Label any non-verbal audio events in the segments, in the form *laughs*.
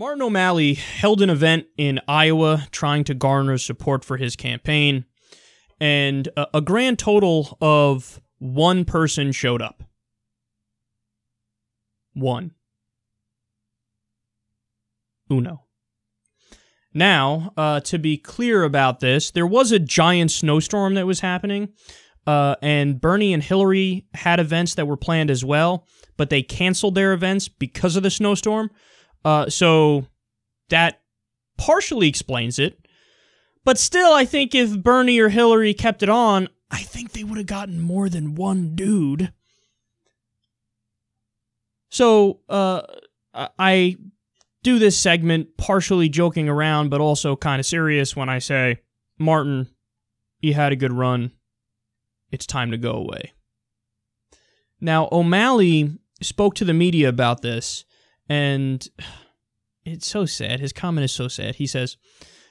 Martin O'Malley held an event in Iowa trying to garner support for his campaign, and a, grand total of one person showed up. One. Uno. Now, uh, to be clear about this, there was a giant snowstorm that was happening, uh, and Bernie and Hillary had events that were planned as well, but they canceled their events because of the snowstorm. Uh, so that partially explains it. But still, I think if Bernie or Hillary kept it on, I think they would have gotten more than one dude. So, uh, I do this segment partially joking around, but also kind of serious when I say, Martin, you had a good run. It's time to go away. Now, O'Malley spoke to the media about this, and it's so sad. His comment is so sad. He says,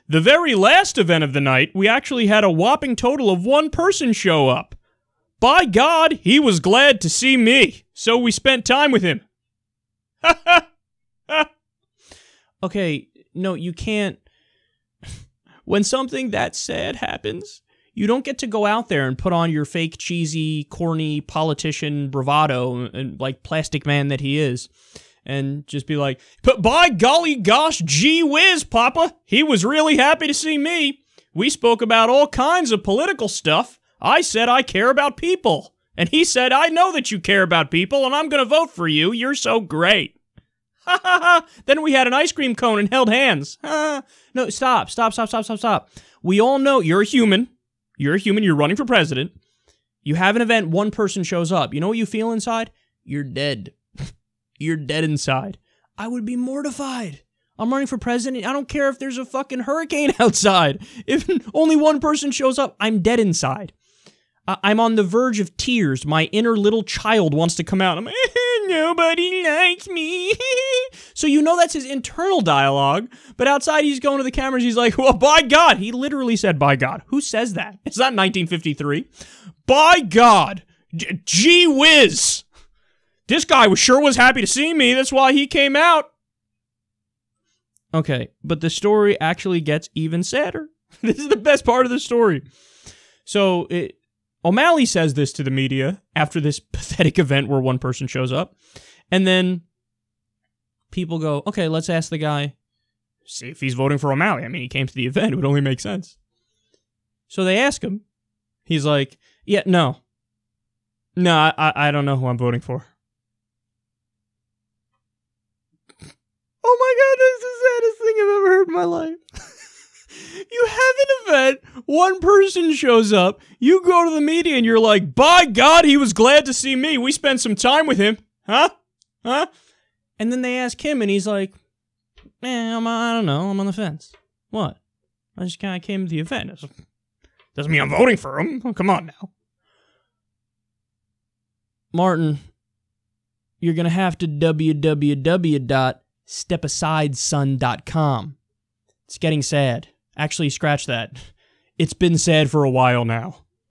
The very last event of the night, we actually had a whopping total of one person show up. By God, he was glad to see me, so we spent time with him. *laughs* okay, no, you can't. *laughs* when something that sad happens, you don't get to go out there and put on your fake, cheesy, corny politician bravado and like plastic man that he is and just be like, but by golly gosh, gee whiz, Papa, he was really happy to see me. We spoke about all kinds of political stuff. I said I care about people. And he said, I know that you care about people, and I'm going to vote for you. You're so great. *laughs* Ha ha ha. Then we had an ice cream cone and held hands. *laughs* Ha. No, stop, stop, stop, stop, stop, stop. We all know you're a human. You're a human. You're running for president. You have an event, one person shows up. You know what you feel inside? You're dead you're dead inside. I would be mortified. I'm running for president. I don't care if there's a fucking hurricane *laughs* outside. If only one person shows up, I'm dead inside. I'm on the verge of tears. My inner little child wants to come out. I'm like, *laughs* nobody likes me. *laughs* so you know that's his internal dialogue. But outside, he's going to the cameras. He's like, well, by God. He literally said, by God. Who says that? It's not 1953. By God. G- gee whiz. This guy was sure was happy to see me. That's why he came out. Okay, but the story actually gets even sadder. *laughs* this is the best part of the story. So it, O'Malley says this to the media after this pathetic event where one person shows up, and then people go, "Okay, let's ask the guy, see if he's voting for O'Malley." I mean, he came to the event; it would only make sense. So they ask him. He's like, "Yeah, no, no, I, I don't know who I'm voting for." Oh my god, that's the saddest thing I've ever heard in my life. *laughs* you have an event, one person shows up, you go to the media and you're like, by God, he was glad to see me. We spent some time with him. Huh? Huh? And then they ask him and he's like, eh, I'm, I don't know, I'm on the fence. What? I just kind of came to the event. Doesn't mean I'm voting for him. Oh, come on now. Martin, you're going to have to www stepasideson.com. It's getting sad. Actually, scratch that. It's been sad for a while now.